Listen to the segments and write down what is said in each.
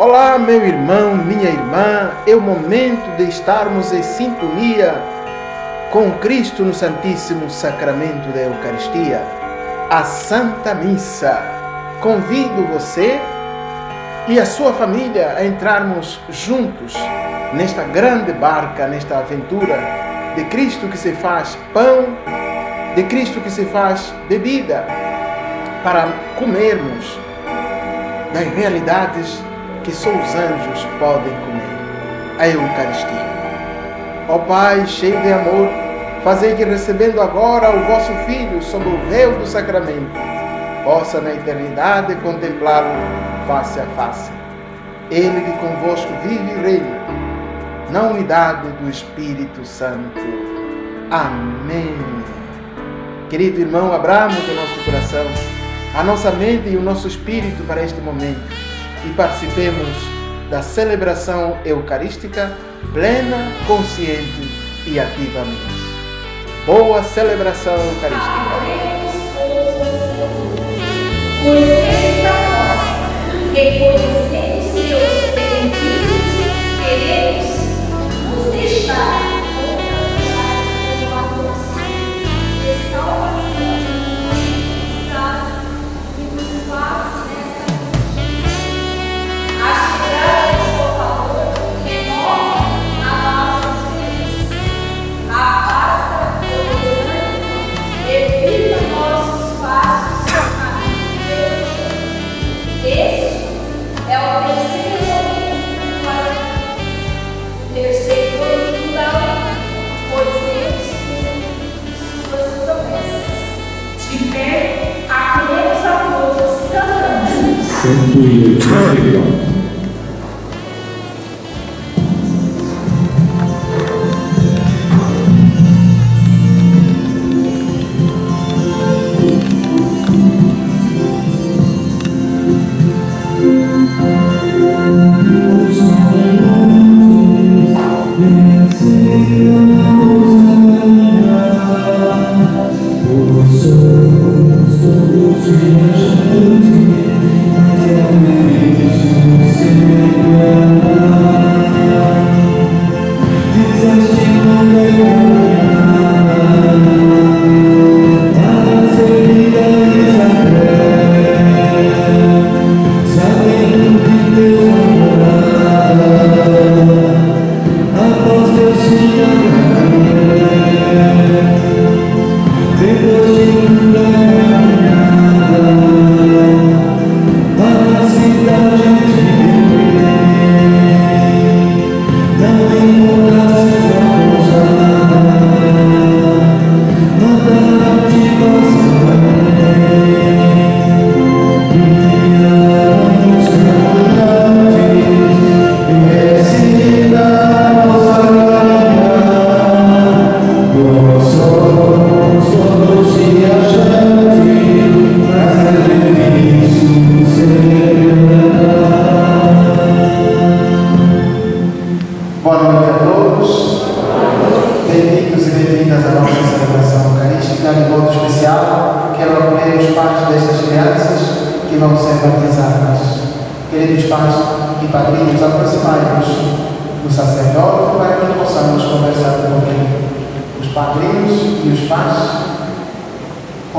Olá, meu irmão, minha irmã, é o momento de estarmos em sintonia com Cristo no Santíssimo Sacramento da Eucaristia, a Santa Missa. Convido você e a sua família a entrarmos juntos nesta grande barca, nesta aventura de Cristo que se faz pão, de Cristo que se faz bebida, para comermos das realidades que só os anjos podem comer, a Eucaristia. Ó Pai, cheio de amor, fazei que recebendo agora o vosso Filho sob o véu do sacramento, possa na eternidade contemplá-lo face a face. Ele que convosco vive e reina, na unidade do Espírito Santo. Amém. Querido irmão, abramos o nosso coração, a nossa mente e o nosso espírito para este momento e participemos da celebração eucarística plena, consciente e ativamente. Boa celebração eucarística. Reconhecendo seus benefícios, queremos nos deixar cantando. Santo e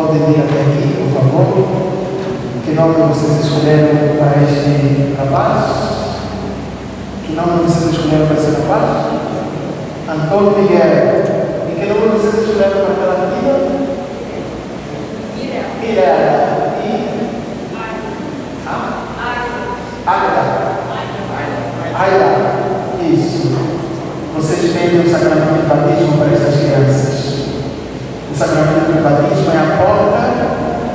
podem vir até aqui, por favor. Que nome vocês escolheram para este rapaz? Que nome vocês escolheram para ser rapaz? Antônio Miguel. E que nome vocês escolheram para aquela menina? E? Ah? Aida. Aida. Isso. Vocês pedem o sacramento do batismo para essas crianças. Sacramento do batismo é a porta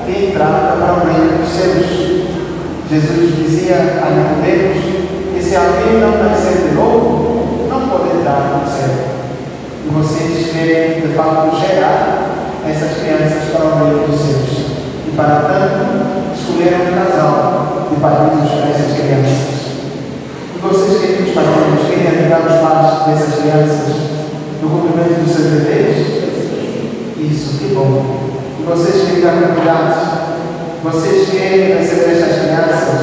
de entrada para o reino dos céus. Jesus dizia a Nicodemos que se alguém não nascer de novo, não pode entrar no céu. E vocês querem, de fato, gerar essas crianças para o reino dos céus. E, para tanto, escolheram um casal de padrinhos para essas crianças. E vocês, queridos padrinhos, querem ajudar os pais dessas crianças no cumprimento dos seus deveres? Isso, que bom. E vocês que estão convidados, vocês querem receber estas crianças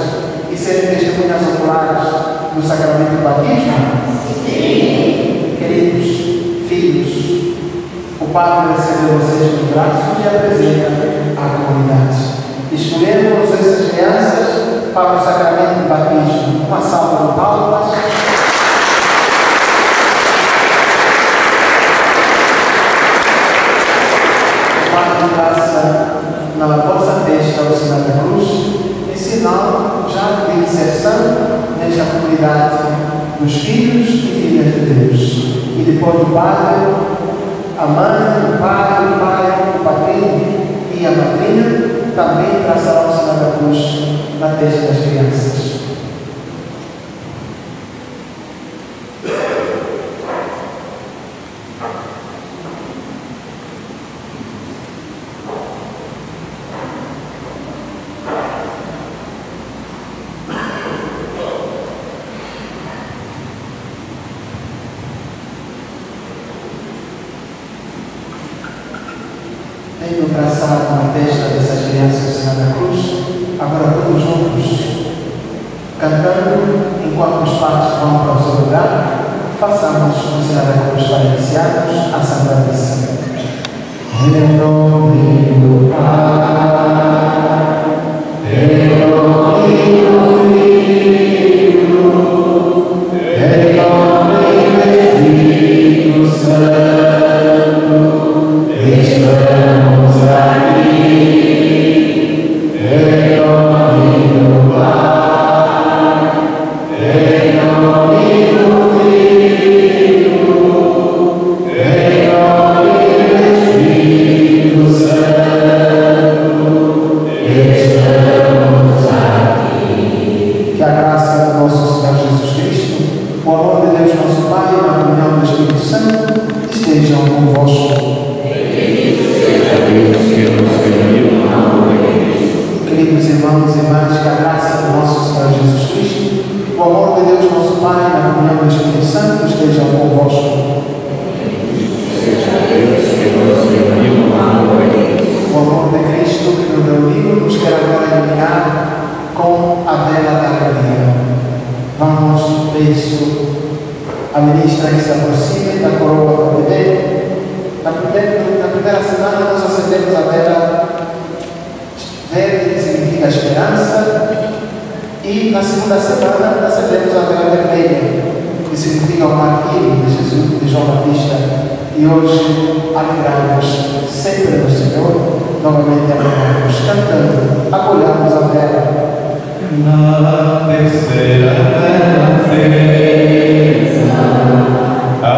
e serem testemunhas oculares no sacramento do batismo? Sim. Queridos filhos, o Padre recebeu vocês nos braços e apresenta à comunidade. Escolhemos essas crianças para o sacramento do batismo. Uma salva de palmas. inserção nesta comunidade dos filhos e filhas de Deus. E depois do padre, a mãe, o pai, o pai, o padrinho e a madrinha também traçaram o sinal da cruz na testa das crianças. consagrados a San Francisco. sempre no Senhor, novamente adorarmos cantando, acolhamos a vela. Na terceira vela fez a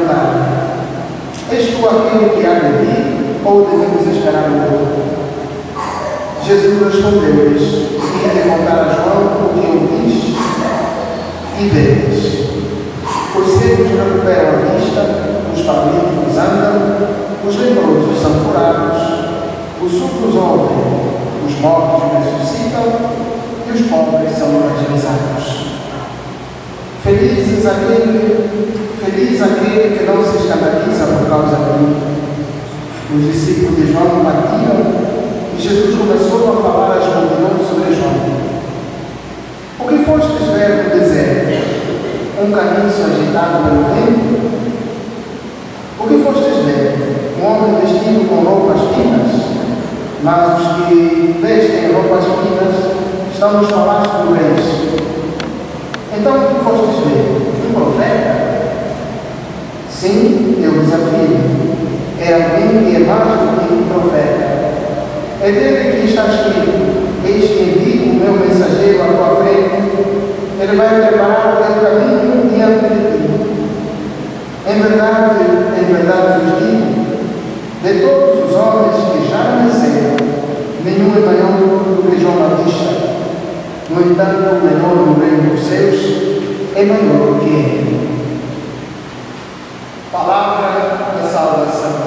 para lhe perguntar: És tu aquele que há de vir ou devemos esperar um pouco? Jesus respondeu-lhes: Ide contar a João o que ouviste e vedes. Os cegos recuperam a vista, os paralíticos andam, os leprosos são curados, os surdos ouvem, os mortos ressuscitam e os pobres são evangelizados. Felizes aquele, feliz aquele que não se escandaliza por causa de mim. Os discípulos de João batiam e Jesus começou a falar às multidões sobre João. O que fostes ver no deserto? Um caniço agitado pelo vento? O que fostes ver? Um homem vestido com roupas finas? Mas os que vestem roupas finas estão nos palácios do reis. Então o que fostes ver? Um profeta? Sim, eu desafio. É alguém que é do que um profeta. É dele que está escrito: Eis que envio o meu mensageiro à tua frente, ele vai preparar o teu caminho diante de ti. Em verdade, em verdade vos digo: de todos os homens que já nasceram, nenhum é maior do que João Batista. No entanto, o menor no reino dos céus é maior que ele. Palavra da salvação.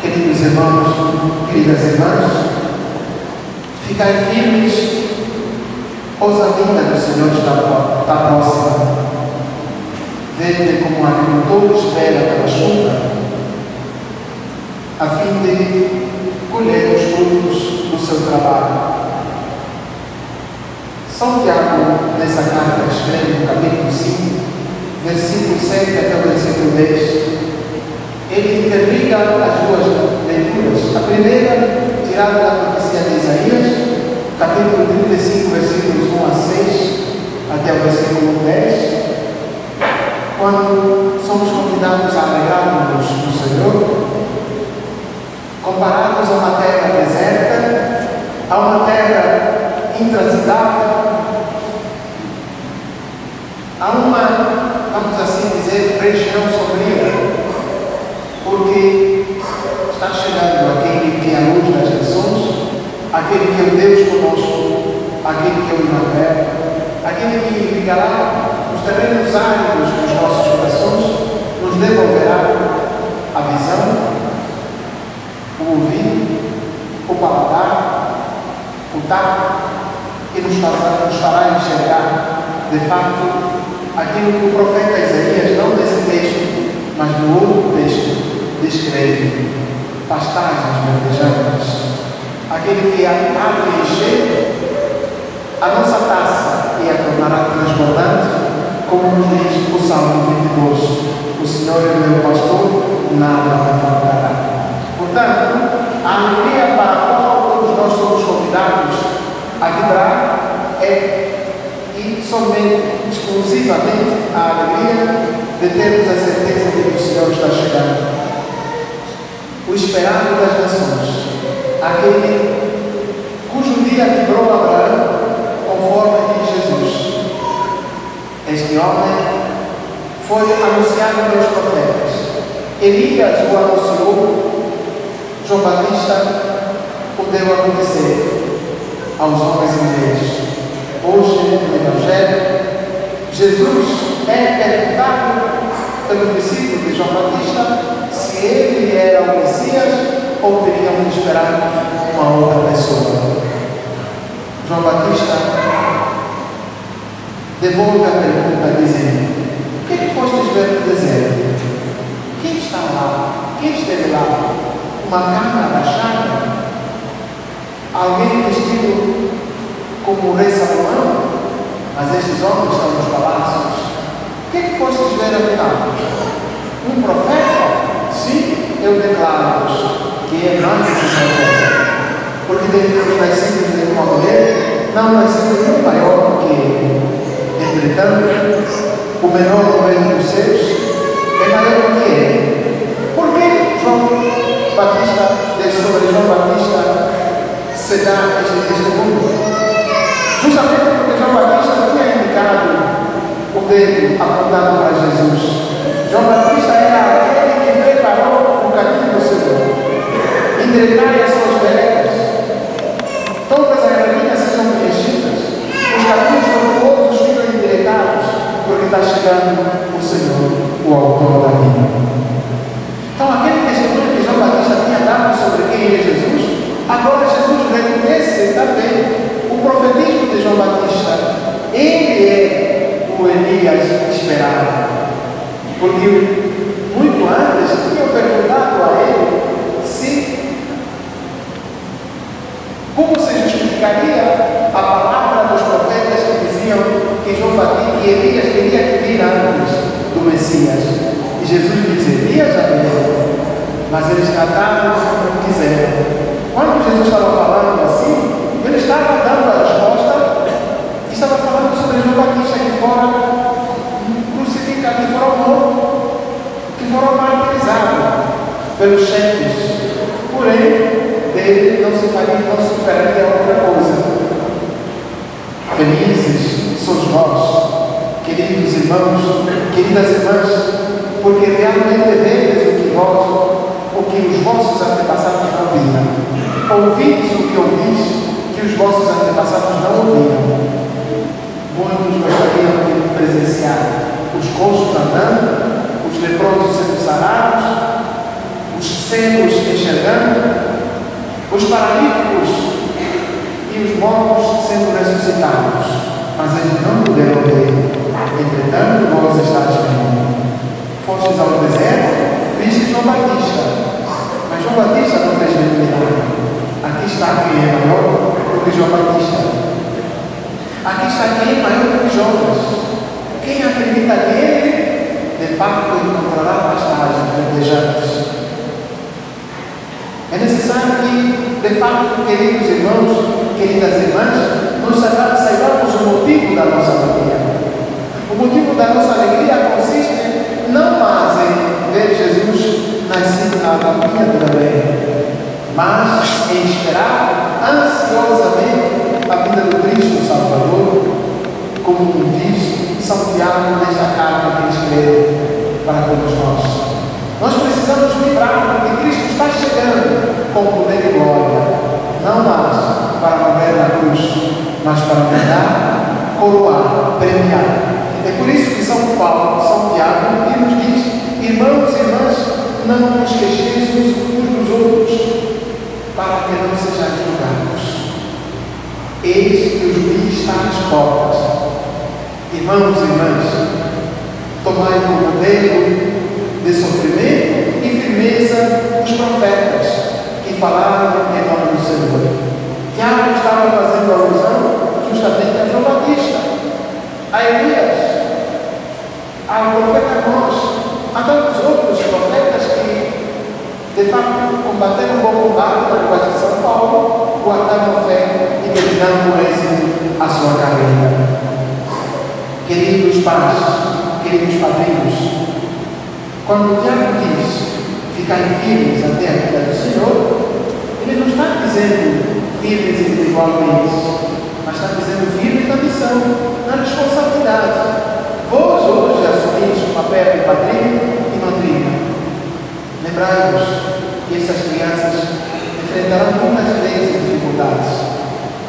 Queridos irmãos, queridas irmãs, ficar firmes, pois a vinda do Senhor está próxima. Vede como o agricultor espera pela chuva, a fim de colher os frutos do seu trabalho. São Tiago, nessa carta, escreve no capítulo 5, versículo 7 até o versículo 10. Ele interliga as duas leituras. A primeira, tirada da profecia de Isaías, capítulo 35, versículos 1 a 6, até o versículo 10, quando somos convidados a alegrarmos no Senhor, comparados a uma terra deserta, a uma terra intransitável, a uma, vamos assim dizer, região sombria, porque está chegando aquele que é a luz das nações, aquele que é o Deus conosco, aquele que é o Emmanuel, aquele que ligará os terrenos áridos dos nossos corações, nos devolverá a visão, o ouvido, o paladar, o tato, e nos fará, nos fará enxergar, de fato, aquilo que o profeta Isaías, não nesse texto, mas no outro texto, descreve pastagens verdejantes. Aquele que há de encher a nossa taça e a tornará transbordante, como nos diz o Salmo 22. O Senhor é meu pastor, nada me faltará. Portanto, a alegria para a qual todos nós somos convidados a vibrar é e somente, exclusivamente, a alegria de termos a certeza de que o Senhor está chegando o esperado das nações, aquele cujo dia vibrou Abraão, conforme diz Jesus. Este homem foi anunciado pelos profetas. Elias o anunciou, João Batista o deu a conhecer aos homens e mulheres. Hoje, no Evangelho, Jesus é perguntado pelo discípulo de João Batista se ele era o Messias ou teríamos de esperar uma outra pessoa. João Batista devolve a pergunta dizendo: O que, que fostes ver no deserto? Quem está lá? Quem esteve lá? Uma cama baixada? Alguém vestido como o rei Salomão? Mas estes homens estão nos palácios. O que, que fostes ver afinal? Um profeta? Sim, eu declaro-vos que é do que um profeta. Porque dentre os nascidos de uma não nasceu nenhum maior que ele. Entretanto, o menor no reino dos céus é maior do que ele. Por que João Batista, sobre João Batista, se dá este testemunho? Justamente porque João Batista tinha indicado o dedo apontado para Jesus. João Batista era aquele que preparou o caminho do Senhor. Endireitai as suas chegando o Senhor, o autor da vida. Então, aquele testemunho que João Batista tinha dado sobre quem é Jesus, agora Jesus reconhece também o profetismo de João Batista. Ele é o Elias esperado. Porque muito antes tinham perguntado a ele se como se justificaria a palavra dos profetas que diziam que João Batista e Elias teria que vir antes do Messias. E Jesus diz, Elias já veio, mas eles trataram como quiseram. Quando Jesus estava falando assim, ele estava dando a resposta e estava falando sobre João Batista que fora crucificado, que fora morto, que fora martirizados pelos chefes. Porém, dele não se faria, não se esperaria outra coisa. Felizes sois vós, queridos irmãos, queridas irmãs, porque realmente vedes o que vós, o que os vossos antepassados não viram. Ouvis o que ouvis, que os vossos antepassados não ouviram. Muitos gostariam de presenciar os coxos andando, os leprosos sendo sarados, os cegos enxergando, os paralíticos e os mortos sendo ressuscitados. Mas eles não puderam ver. Entretanto, vós estáis vendo. Fostes ao deserto, viste João Batista. Mas João Batista não fez nenhum milagre. Aqui está quem é maior do que João Batista. Aqui está quem é maior do que Jonas. Quem acredita nele, de fato encontrará pastagens verdejantes. É necessário que, de fato, queridos irmãos, queridas irmãs, nós saibamos o motivo da nossa alegria. O motivo da nossa alegria consiste não mais em ver Jesus nascido na capinha do Belém, mas em esperar ansiosamente a vida do Cristo Salvador, como diz São Tiago nesta carta que escreve para todos nós. Nós precisamos vibrar porque Cristo está chegando com poder e glória, não mais para morrer na cruz, mas para mandar, coroar, premiar. É por isso que São Paulo, São Tiago, nos diz, irmãos e irmãs, não vos queixeis uns dos outros, para que não sejais julgados. Eis que o juiz está às portas. Irmãos e irmãs, tomai como modelo de sofrimento e firmeza os profetas que falaram em nome do Senhor. Tiago estava fazendo alusão justamente a João Batista, a Elias, ao profeta Amós, a tantos outros profetas que, de fato, combateram o bom combate na linguagem de São Paulo, guardaram a fé e terminaram com êxito a sua carreira. Queridos pais, queridos padrinhos, quando o Tiago diz ficar firmes até a vida do Senhor, ele não está dizendo firmes individualmente, mas está dizendo firmes na missão, na responsabilidade. Vós hoje assumis o papel de padrinho e madrinha. Lembrai-vos que essas crianças enfrentarão muitas vezes dificuldades.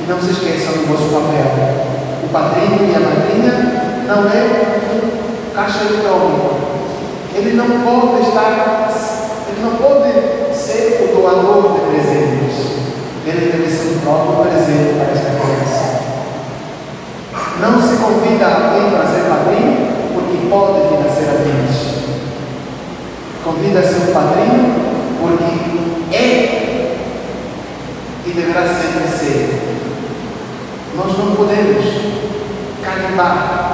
Não se esqueçam do vosso papel. O padrinho e a madrinha não é um caixa eletrônico. Ele não pode estar, ele não pode ser o doador de presentes. Ele deve ser o próprio presente para esta criança. Não se convida alguém para ser padrinho, porque pode vir a ser apenas. Convida a ser padrinho, porque é e deverá sempre ser. Nós não podemos carimbar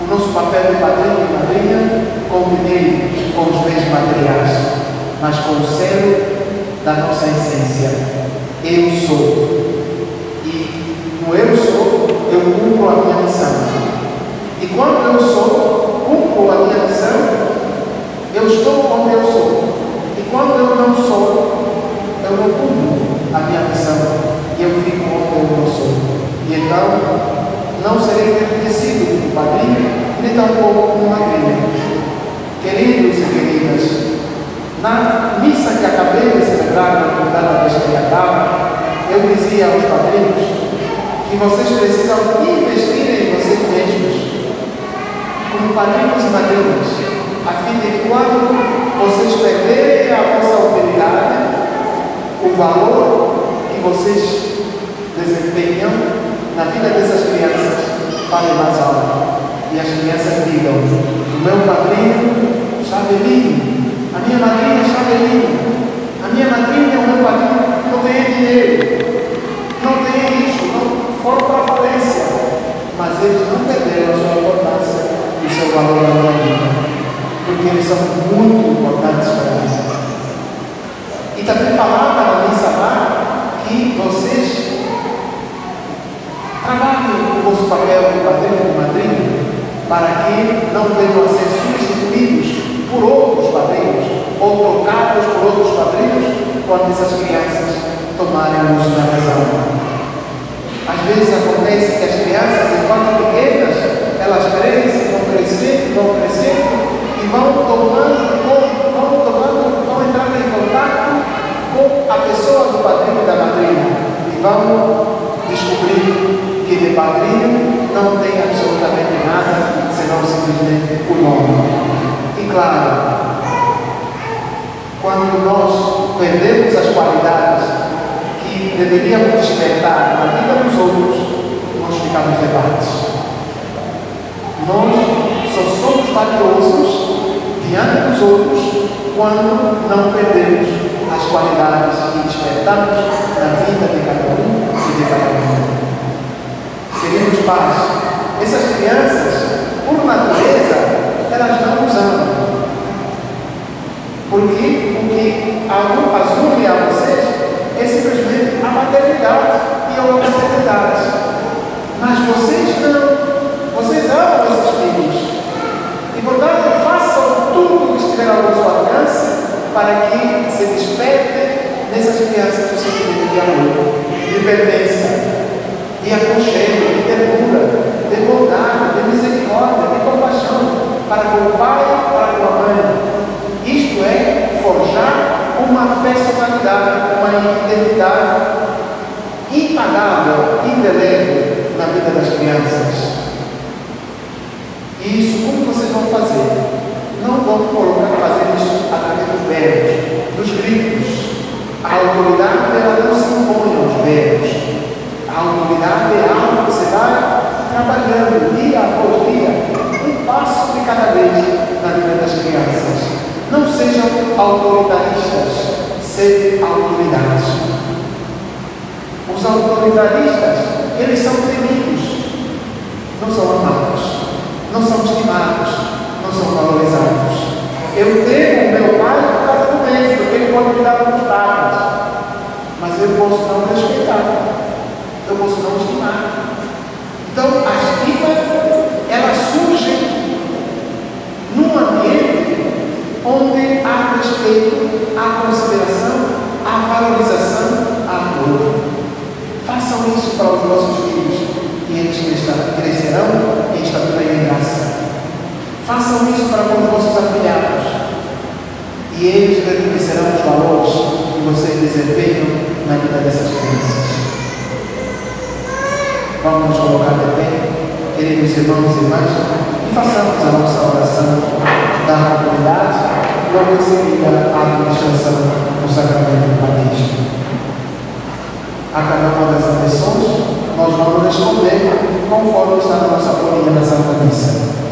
o nosso papel de padrinho e madrinha com o dinheiro, com os bens materiais, mas com o selo da nossa essência. Eu sou. E no eu sou, eu cumpro a minha missão. E quando eu sou, não serei reconhecido como padrinho, nem tampouco como madrinha. Queridos e queridas, na missa que acabei de celebrar, vez que acaba, eu dizia aos padrinhos que vocês precisam investir em vocês mesmos, como padrinhos e madrinhas, a fim de quando vocês perderem a vossa utilidade, o valor que vocês desempenham na vida dessas crianças vale mais alto. E as crianças digam: o meu padrinho está belinho, a minha madrinha está belinho, a minha madrinha, o meu padrinho. Não tem dinheiro, não tem isso, não foram para falência, mas eles não perderam a sua importância e o seu valor na minha vida, porque eles são muito importantes para mim. E também falava na missa lá que vocês trabalhem o papel de padrinho e madrinha para que não venham a ser substituídos por outros padrinhos ou trocados por outros padrinhos quando essas crianças tomarem o uso da razão. Às vezes acontece que as crianças, enquanto pequenas, elas crescem, vão crescendo, vão crescendo e vão tomando, vão tomando, vão entrando em contato com a pessoa do padrinho e da madrinha e vão descobrir que de padrinho não tem absolutamente nada senão simplesmente o nome. E claro, quando nós perdemos as qualidades que deveríamos despertar na vida dos outros, nós ficamos debates. Nós só somos valiosos diante dos outros quando não perdemos as qualidades que despertamos na vida de cada um e de cada um. Queridos pais, essas crianças, por natureza, elas não nos amam. Porque o que as une a vocês é simplesmente a maternidade e a maternidade. Mas vocês não. Vocês amam esses filhos. E, portanto, façam tudo o que estiver ao vosso alcance para que se desperte nessas crianças o sentimento de amor, de pertença, de aconchego, de ternura, de bondade, de misericórdia, de compaixão para com o pai, para com a mãe. Isto é forjar uma personalidade, uma identidade impagável, indelével na vida das crianças. E isso como vocês vão fazer? Não vão colocar, fazer isso através dos verbos, dos gritos. A autoridade ela não se impõe aos verbos. A autoridade é algo que você vai trabalhando dia após dia, um passo de cada vez na vida das crianças. Não sejam autoritaristas, sejam autoridades. Os autoritaristas, eles são temidos, não são amados, não são estimados, não são valorizados. Eu temo meu pai por causa do médico, porque ele pode me dar dados, mas eu posso não respeitar, eu posso não estimar. Então, a estima, ela surge num ambiente onde há respeito, há consideração, há valorização há amor. Façam isso para os vossos filhos e eles crescerão em estatura e graça. Façam isso para com os vossos afilhados e eles reconhecerão os valores que vocês desempenham na vida dessas crianças. Vamos nos colocar de pé, queridos irmãos e irmãs, e façamos a nossa oração da comunidade, logo em seguida a administração do sacramento do batismo. A cada uma das atenções, nós vamos responder conforme está na nossa folhinha da Santa Missa.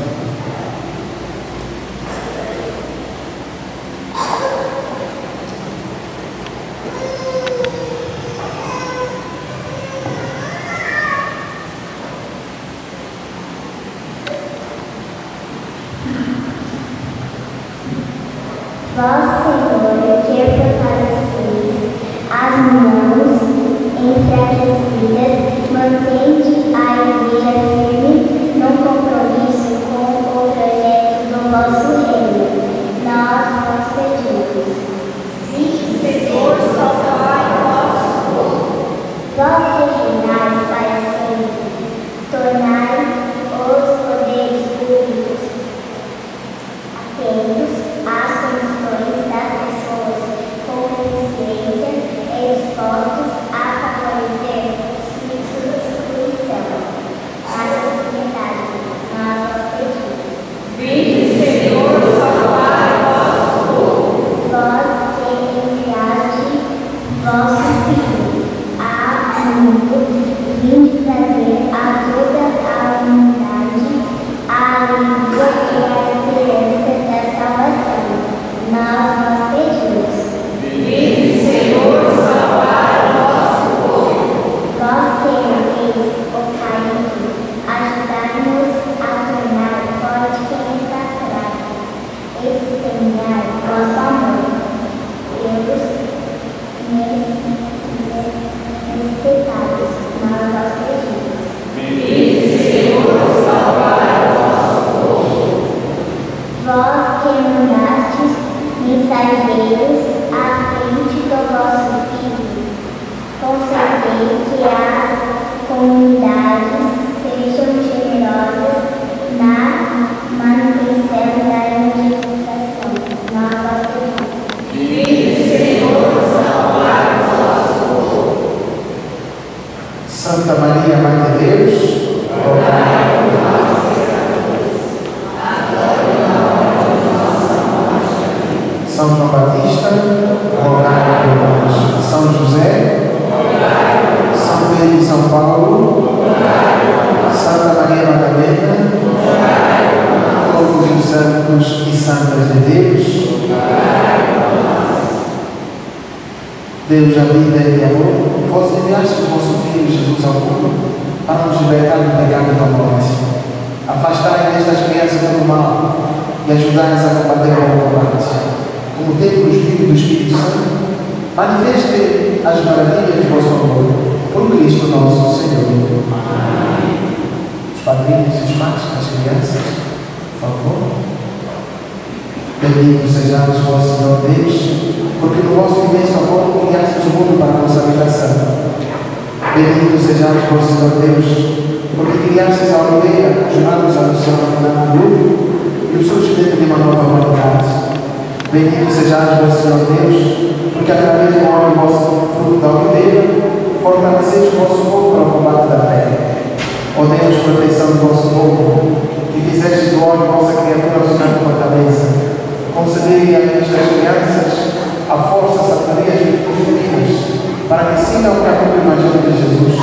Que sigam o caminho do Evangelho de Jesus,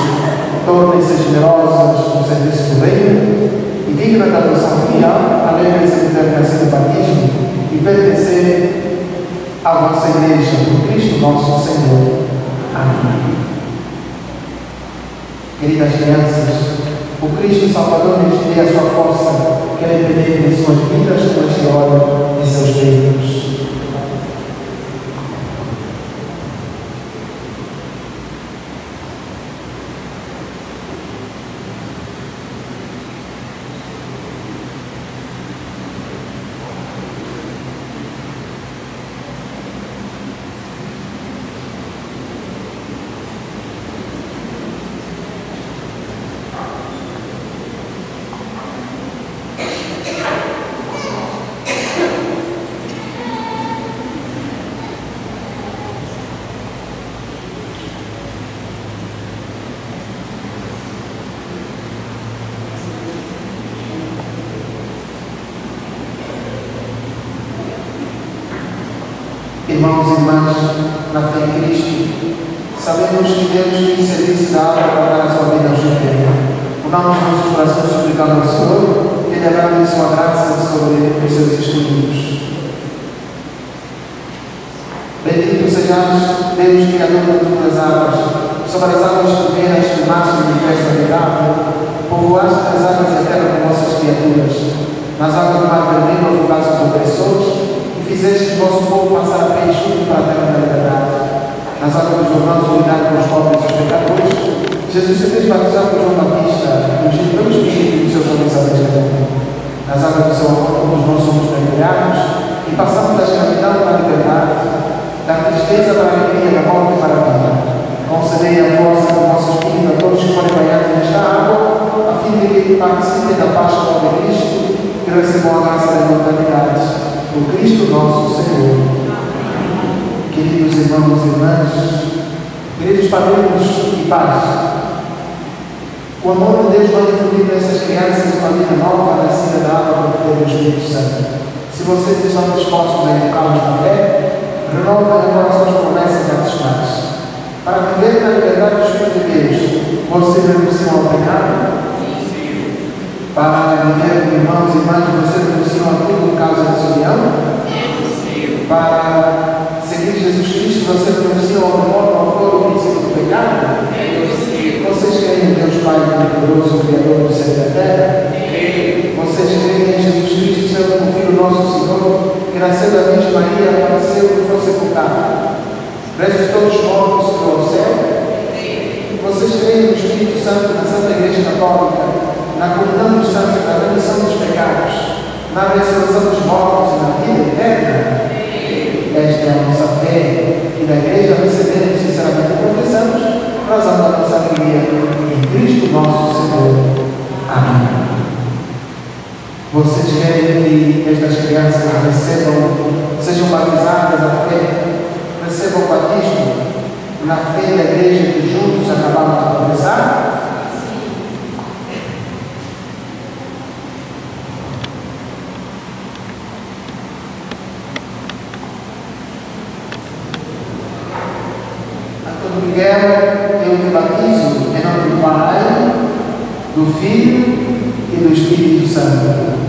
tornem-se generosas no serviço do reino e dignas da adoção filial, alegrem-se de ter nascido batismo e pertencer à vossa igreja, por Cristo nosso Senhor. Amém. Queridas crianças, o Cristo Salvador lhes dê a sua força, que é dependente de suas vidas, com este óleo de seus peitos. Irmãos e irmãs, na fé em Cristo, sabemos que Deus tem serviço da alma para dar a sua vida ao seu reino. Unamos nossos corações suplicando ao Senhor que derrame sua graça sobre os seus escolhidos. Bendito sejais, Deus, Criador de todas as águas, sobre as águas primeiras que nascem de festa agradável, povoaste as águas eternas de vossas criaturas, nas águas do mar vermelho afogaste os opressores, e fizeste o vosso povo passar a pé enxuto para a terra da liberdade. Nas águas do Jordão, solidário com os pobres e os pecadores, Jesus se fez batizar por João Batista, ungido pelo Espírito dos seus homens alexandrinos. Nas águas do seu amor, todos nós somos mergulhados e passamos da escravidão para a liberdade, da tristeza para a alegria, da morte para a vida. Concedei a força do vosso Espírito a todos que forem banhados nesta água, a fim de que participem da Páscoa de Cristo e recebam a graça da imortalidade. Por Cristo nosso Senhor. Queridos irmãos e irmãs, queridos padrinhos e pais, o amor de Deus vai infundir para essas crianças uma vida nova, nascida da água do Espírito Santo. Se vocês estão dispostos a educá-los na fé, renovem agora suas promessas batismais. Para viver na liberdade dos filhos de Deus, vocês renunciam ao pecado? Para viver com irmãos e irmãs, vocês renunciam a tudo por causa da união? Para seguir Jesus Cristo, vocês renunciam ao demônio, ao fogo, ao princípio do pecado? Vocês creem em Deus Pai Todo-Poderoso, Criador do céu e da terra? Vocês creem em Jesus Cristo, seu Filho nosso Senhor, que nasceu da Virgem Maria, apareceu e foi sepultado? Ressuscitou dos mortos e ao céu? Vocês creem no Espírito Santo, na Santa Igreja Católica, na comunhão dos santos, na remissão dos pecados, na ressurreição dos mortos e na vida eterna? Esta é a nossa fé e na igreja recebemos sinceramente professamos, razão da nossa alegria em Cristo nosso Senhor. Amém. Vocês querem que estas crianças recebam, sejam batizadas à fé, recebam o batismo na fé da igreja que juntos acabamos de? Antônio Miguel, eu te batizo em nome do Pai, do Filho do Espírito Santo.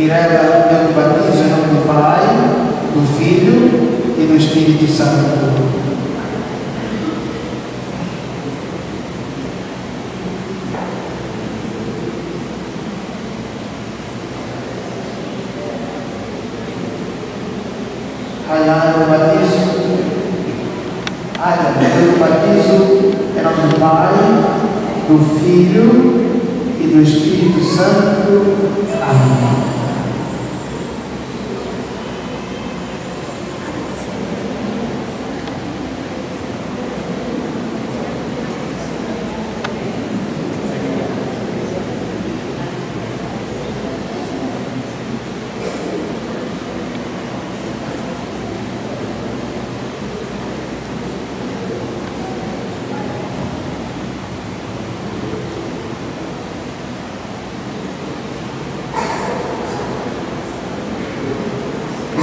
Eu te batizo em nome do Pai, do Filho e do Espírito Santo. Batizo em nome do Pai, do Filho e do Espírito Santo. Amém.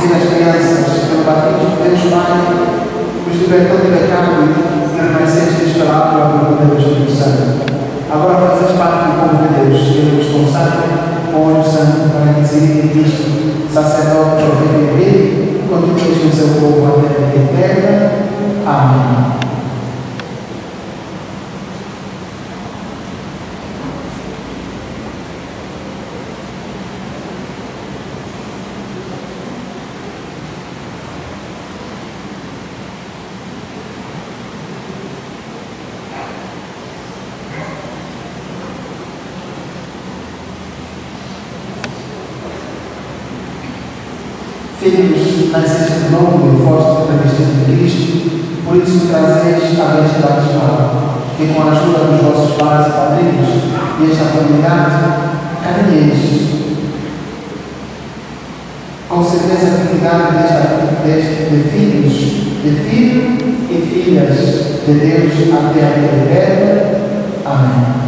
Queridas crianças, pelo batismo de Deus Pai, os libertou do pecado e renasceste pela água pelo poder do Espírito Santo. Agora fazes parte do povo de Deus, Ele vos consagra com óleo santo para que sirva em Cristo, sacerdote, profeta e rei, e continueis no seu povo até a vida eterna. Amém. Filhos, nasceste de novo e foste revestidos de Cristo, por isso trazeis a veste batismal, que com a ajuda dos vossos pais e padrinhos e esta comunidade, caminheis com certeza a dignidade desta, deste, de filhos, de filho e filhas de Deus até a vida eterna. Amém.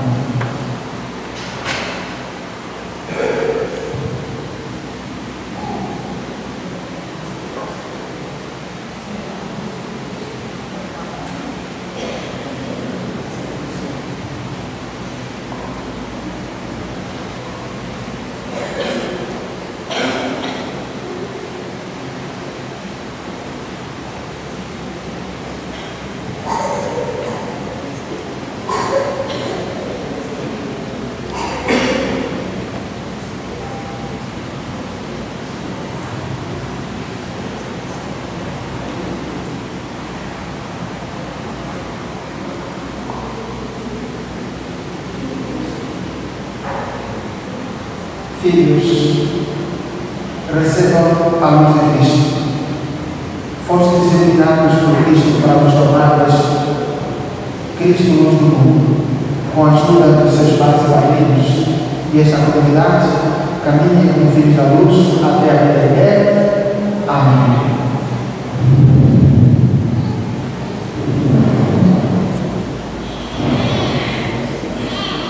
Filhos, recebam a luz de Cristo. Fostes iluminados por Cristo para vos tornares Cristo luz do mundo, com a ajuda dos seus pais e padrinhos. E esta comunidade caminha como filhos da luz até a vida eterna. Amém.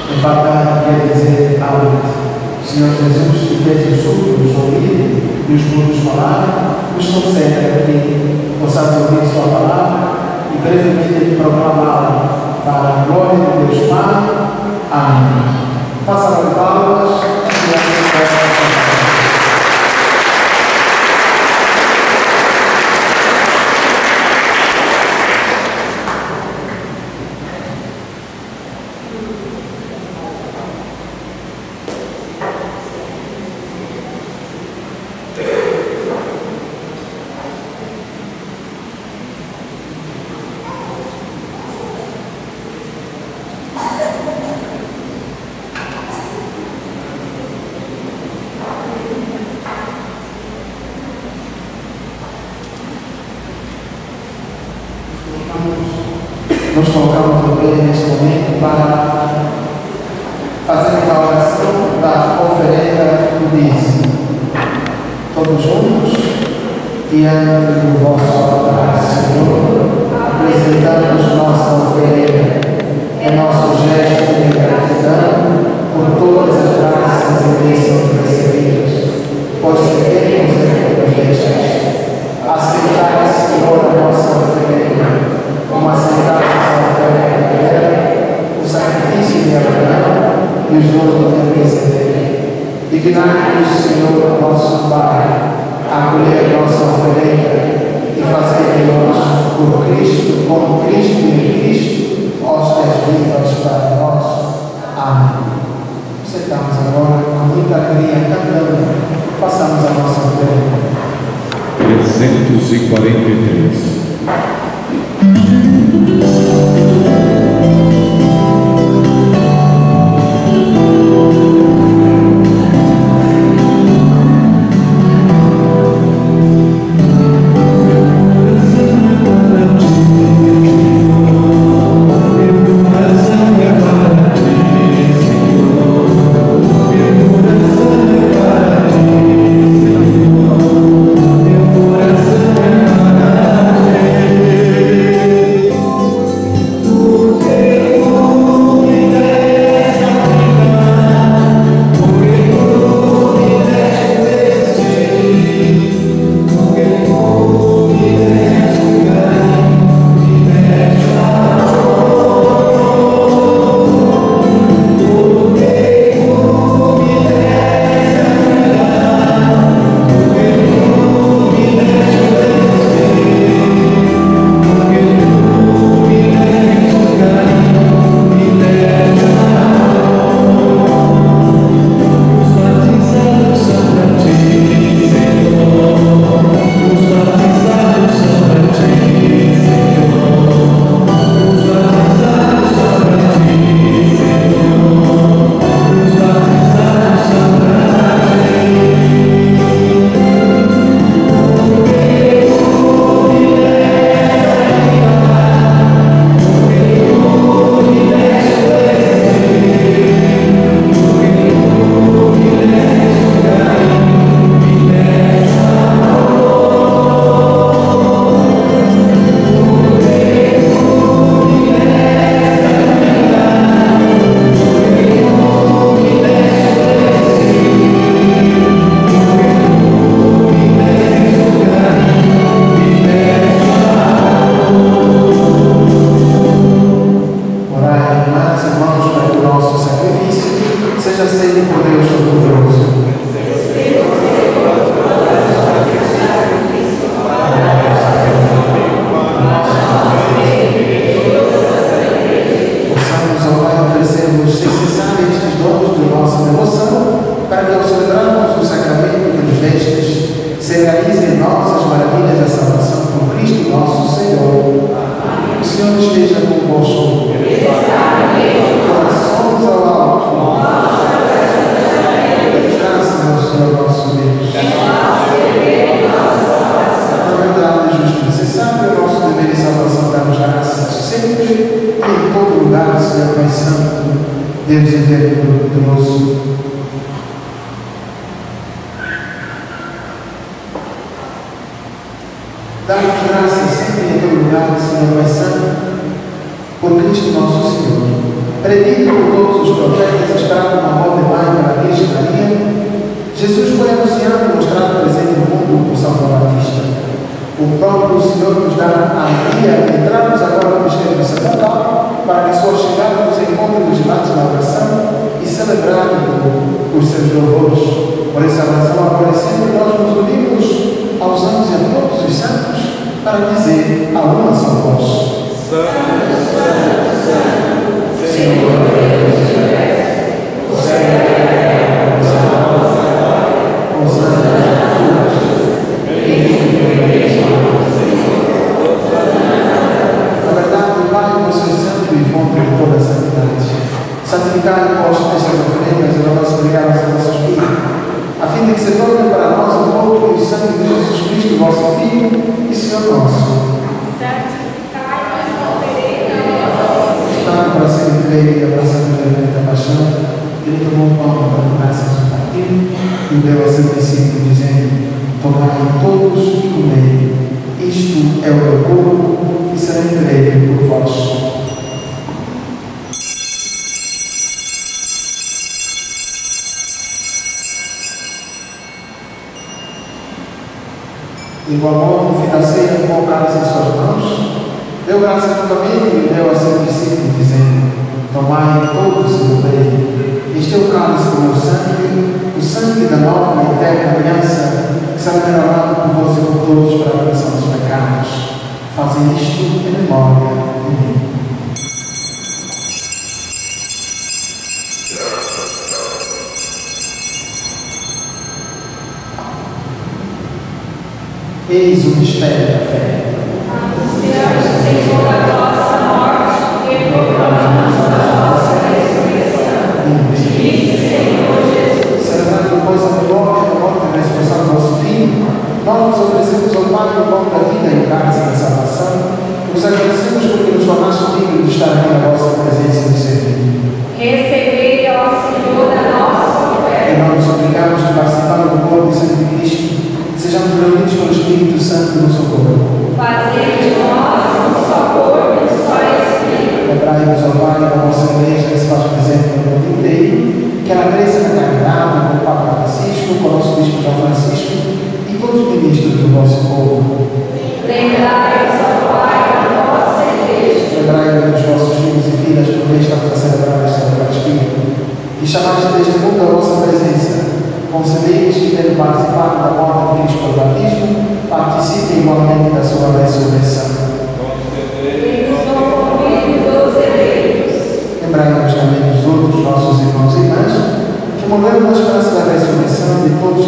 Levantar quer dizer a luz. Senhor Jesus, que fez os surdos ouvir e os mudos falar, nos conceda que possamos ouvir Sua palavra e brevemente proclamá-la para a glória de Deus Pai. Amém. Passam as palmas deu a seu discípulo, dizendo: Tomai todos e comei. Isto é o meu corpo que será entregue por vós. Igual modo, no fim da ceia, tomou o cálice em suas mãos, deu graças novamente e deu a seu discípulo, dizendo: Tomai todos e bebei. Este é o cálice do meu sangue, sangue da nova e eterna aliança, que será derramado por vós e por todos para a remissão dos pecados. Fazem isto em memória de mim. Eis o mistério da fé.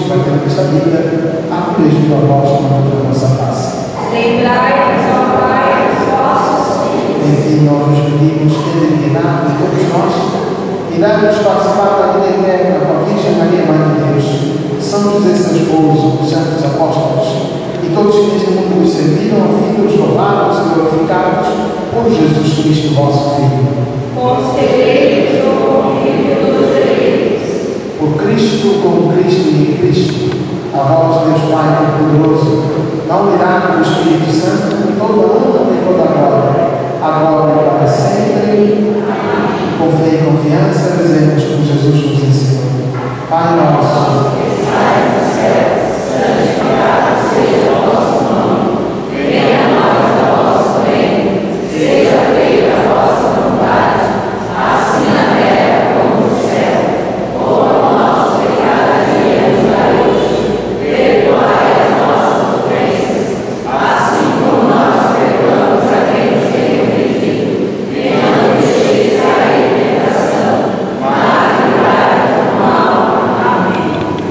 Bateram nesta vida, acolhei tua voz com a nossa face. Lembrai-vos, ó Pai, dos vossos filhos. Enfim, nós nos pedimos ter piedade de todos nós e dar-nos participar da vida eterna com a Virgem Maria, Mãe de Deus, São José, esposo, os santos apóstolos e todos que neste mundo nos serviram a fim de nos louvarmos e glorificarmos por Jesus Cristo, vosso Filho. Concedei-nos Cristo, com Cristo e em Cristo, a vós, Deus Pai Todo-Poderoso, na unidade do Espírito Santo, toda a honra e toda a glória, agora e para sempre. Com fé e confiança, dizemos como Jesus nos ensinou. Pai nosso,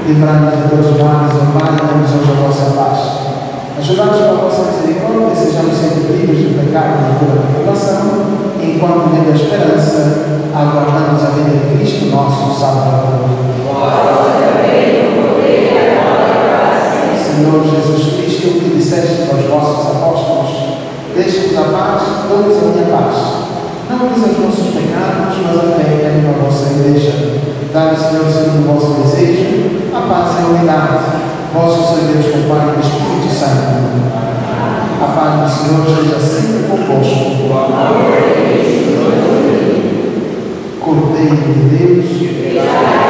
livrai-nos de todos os males, ó Pai, e damos hoje a vossa paz. Ajudai-nos com a vossa misericórdia, sejamos sempre livres do pecado e de toda tribulação, enquanto vem a esperança, aguardamos a vinda de Cristo, nosso Salvador. Senhor Jesus Cristo, que disseste aos vossos apóstolos, deixe-vos a paz, dou-vos a minha paz. Não diz os nossos pecados, mas a fé que é na vossa igreja. Dai, Senhor, segundo o vosso desejo, a paz e a unidade. Vós que sois Deus com o Pai e o Espírito Santo. A paz do Senhor esteja sempre convosco. Cordeiro de Deus,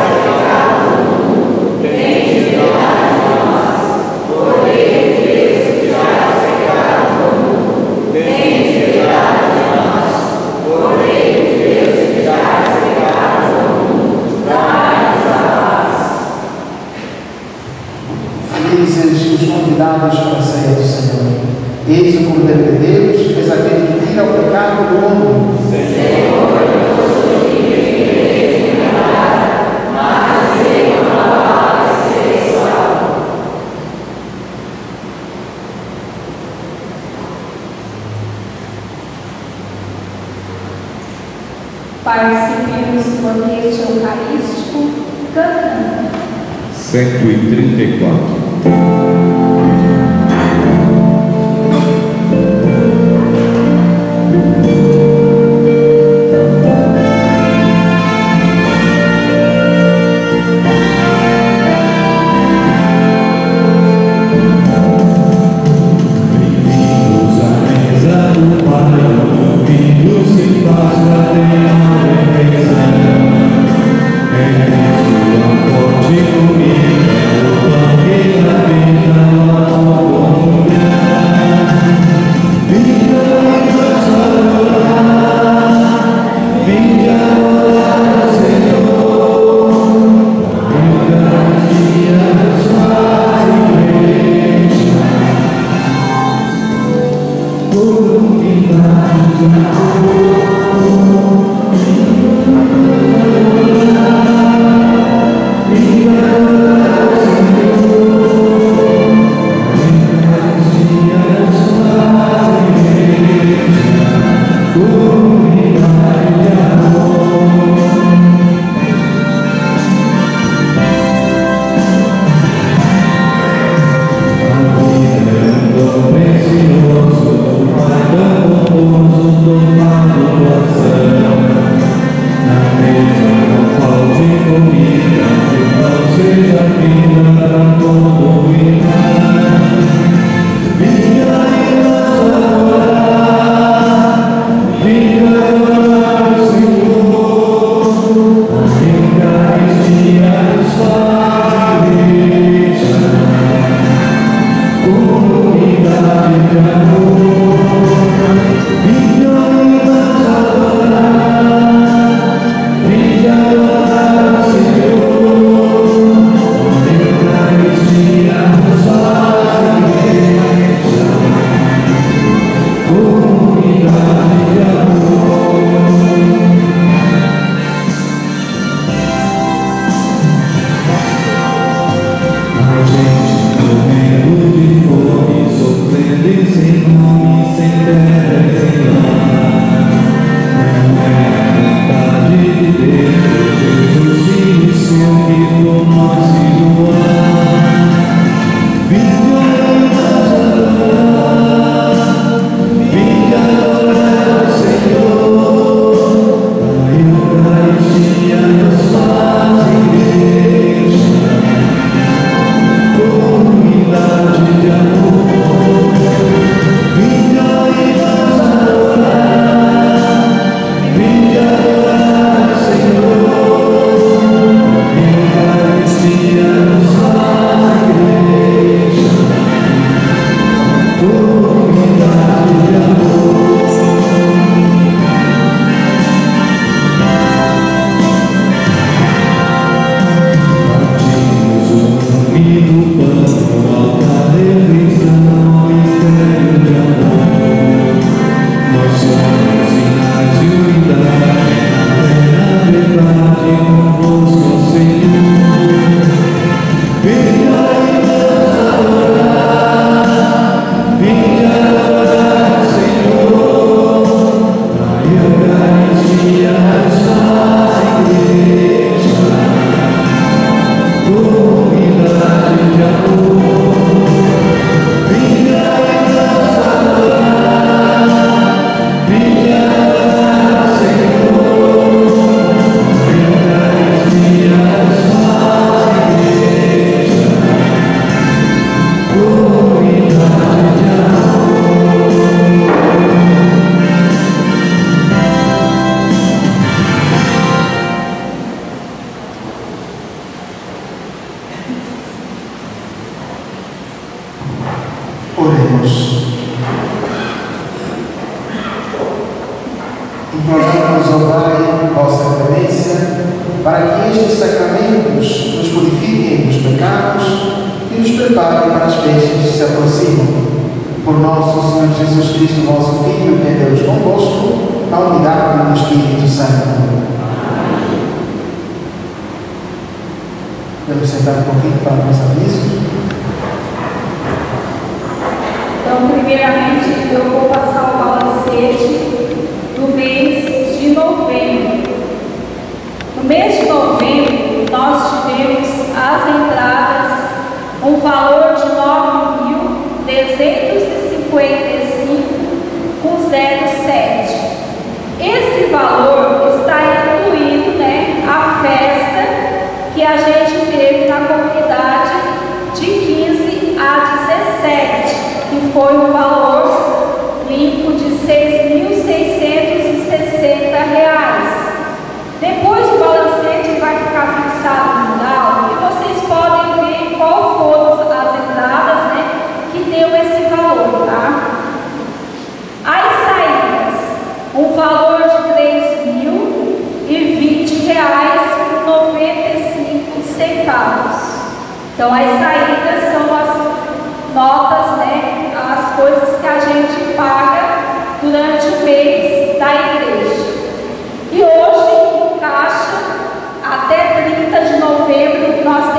nós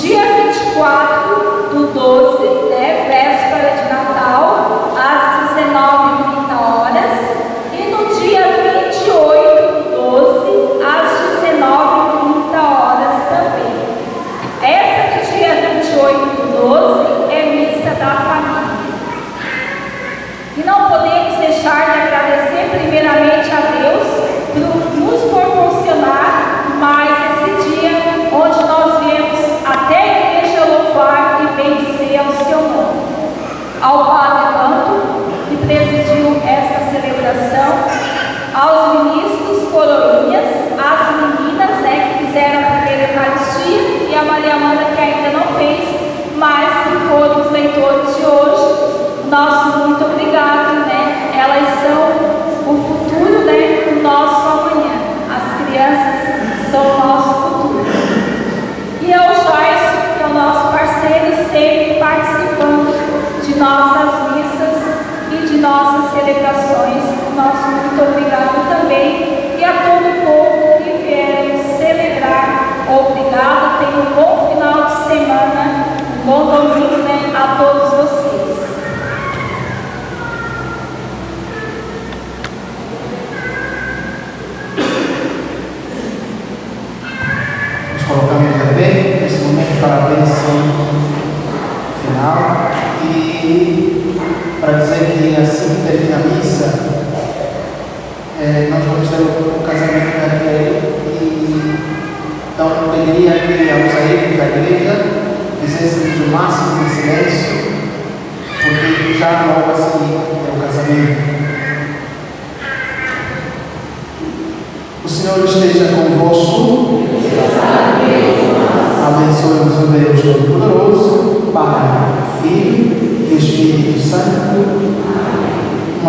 dia 24 do 12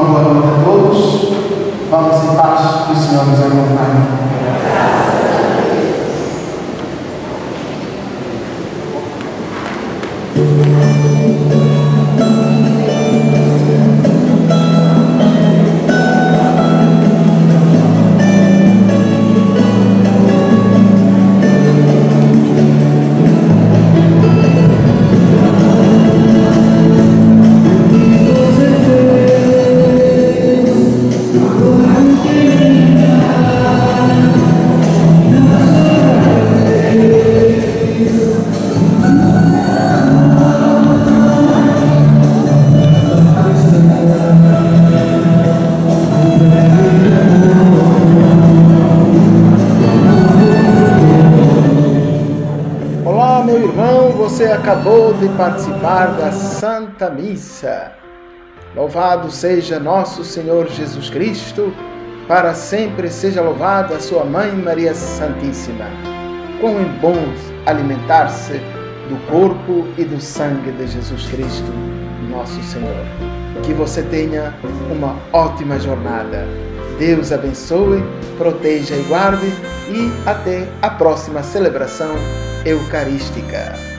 Boa noite a todos. Vamos em paz que o Senhor nos acompanhe. Missa. Louvado seja nosso Senhor Jesus Cristo, para sempre seja louvada Sua Mãe Maria Santíssima. Quão é bom alimentar-se do corpo e do sangue de Jesus Cristo, nosso Senhor. Que você tenha uma ótima jornada. Deus abençoe, proteja e guarde e até a próxima celebração eucarística.